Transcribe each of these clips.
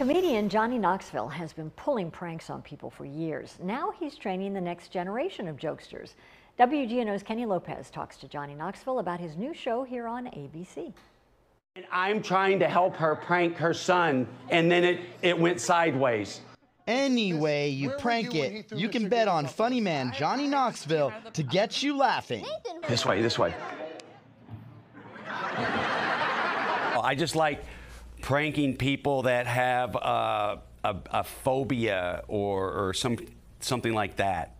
Comedian Johnny Knoxville has been pulling pranks on people for years. Now he's training the next generation of jokesters. WGNO's Kenny Lopez talks to Johnny Knoxville about his new show here on ABC. And I'm trying to help her prank her son, and then it, it went sideways. Any way you prank it, you can bet on funny man Johnny Knoxville to get you laughing. This way, this way. I just like pranking people that have uh, a, a, phobia or, or some something like that.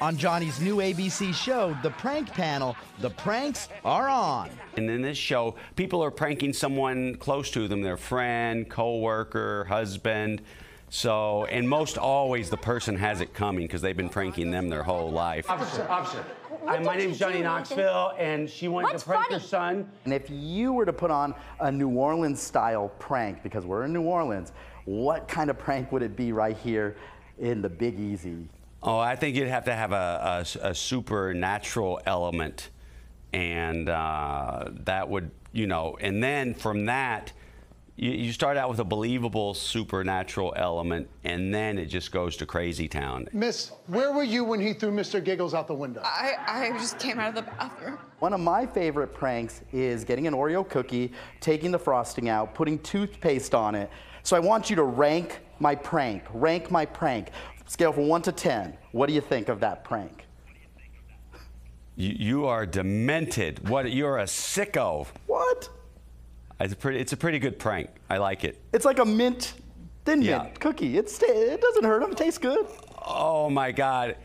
On Johnny's new ABC show, The Prank Panel, the pranks are on. And in this show, people are pranking someone close to them, their friend, coworker, husband. So, and most always the person has it coming because they've been pranking them their whole life. Officer, officer. Hi, my name's Johnny Knoxville, and she wanted What's to prank funny? her son. And if you were to put on a New Orleans style prank, because we're in New Orleans, what kind of prank would it be right here in the Big Easy? Oh, I think you'd have to have a, a, a supernatural element, and uh, that would, you know, and then from that, you, you, start out with a believable supernatural element, and then it just goes to crazy town. Miss, where were you when he threw Mr. Giggles out the window? I, I just came out of the bathroom. One of my favorite pranks is getting an Oreo cookie, taking the frosting out, putting toothpaste on it. So I want you to rank my prank. Rank my prank. Scale from 1 to 10. What do you think of that prank? You, you are demented. What? You're a sicko. What? It's a pretty, it's a pretty good prank. I like it. It's like a mint, thin yeah. mint cookie. It's, it doesn't hurt them. It tastes good. Oh my God.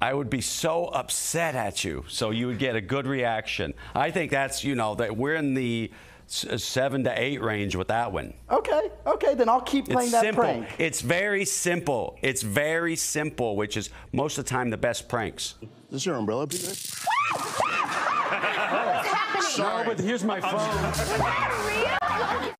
I would be so upset at you. So you would get a good reaction. I think that's, you know, that we're in the uh, seven to eight range with that one. Okay, okay, then I'll keep playing it's that simple. prank. It's very simple. It's very simple, which is most of the time the best pranks. Is this your umbrella, Peter? What's happening? Sorry. No, but here's my phone.